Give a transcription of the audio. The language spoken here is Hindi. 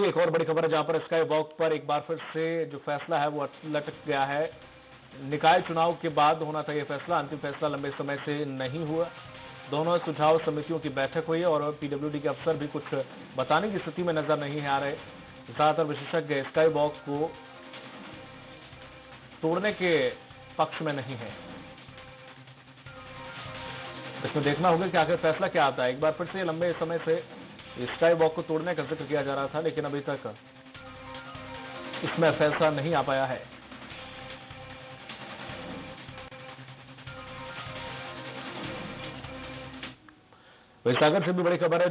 वही एक और बड़ी खबर है जहाँ पर स्काई वॉक पर एक बार फिर से जो फैसला है वो लटक गया है। निकाय चुनाव के बाद होना था यह फैसला, अंतिम फैसला लंबे समय से नहीं हुआ। दोनों सुझाव समितियों की बैठक हुई और पीडब्ल्यूडी के अफसर भी कुछ बताने की स्थिति में नज़र नहीं आ रहे। ज़्यादातर विशेषज्ञ स्काई वॉक को तोड़ने के पक्ष में नहीं है। इसमें देखना होगा कि आखिर फैसला क्या आता है। एक बार फिर से लंबे समय से स्काई वॉक को तोड़ने का ज़िक्र किया जा रहा था, लेकिन अभी तक इसमें फैसला नहीं आ पाया है। वैसागर से भी बड़ी खबर है